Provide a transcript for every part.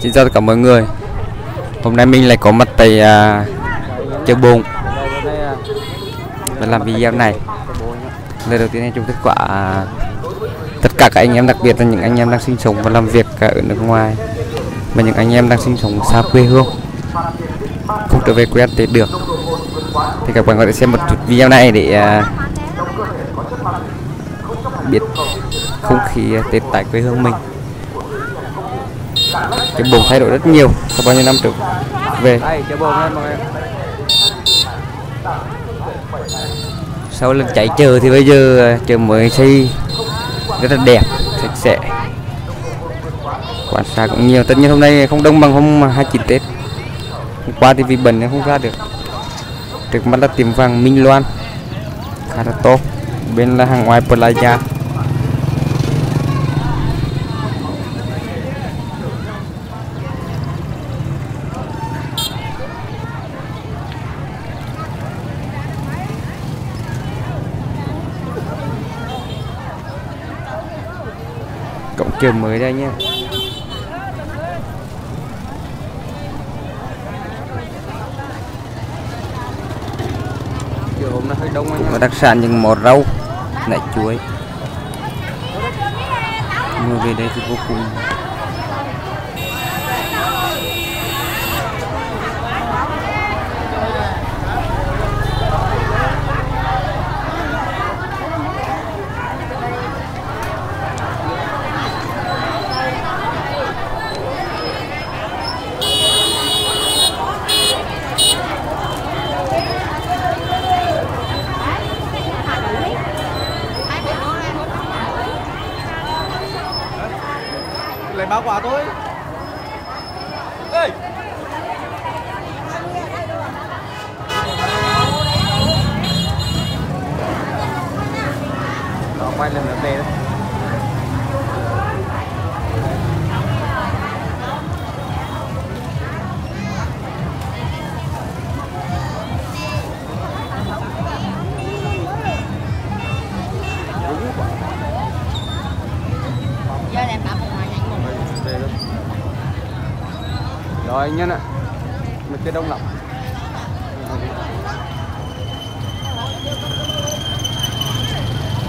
Xin chào tất cả mọi người. Hôm nay mình lại có mặt tại uh, chợ bồn. Và làm video này. Lời đầu tiên chúng kết quả cả Tất cả các anh em đặc biệt là những anh em đang sinh sống và làm việc à, ở nước ngoài Và những anh em đang sinh sống xa quê hương Không trở về quê ăn Tết được. Thì các bạn có thể xem một chút video này để uh, biết không khí Tết tại quê hương mình cái bồn thay đổi rất nhiều, sau bao nhiêu năm trước về. Sau lần chạy chờ thì bây giờ chờ mới xây rất là đẹp, sạch sẽ. Quan sát cũng nhiều, tất nhiên hôm nay không đông bằng hôm 29 Tết. Hôm qua thì vì bẩn nên không ra được. Trước mắt là tiệm vàng Minh Loan, khá là tốt bên là hàng ngoài Playa. Trường mới đây nhé chiều hôm nay hơi đông anh và đặc sản những món rau lại chuối. Mua về đây thì vô cùng bao quả thôi Ê! Đó, quay lên nữa về đó rồi anh nhân ạ. Mình chưa đông lắm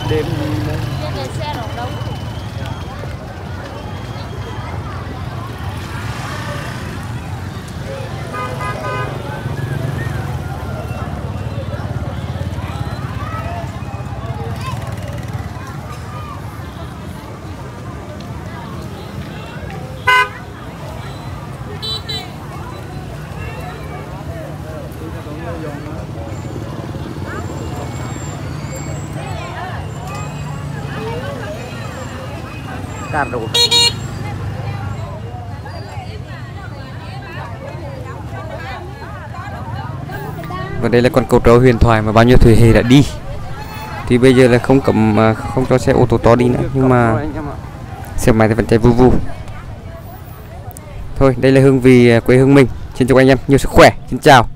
đêm Trên xe rồi đâu rốt và đây là con cầu treo huyền thoại mà bao nhiêu thế hệ đã đi. Thì bây giờ là không cấm à, không cho xe ô tô to đi nữa nhưng mà xe máy thì vẫn chạy vu vu. Thôi đây là hương vị à, quê hương mình xin chúc anh em nhiều sức khỏe. Xin chào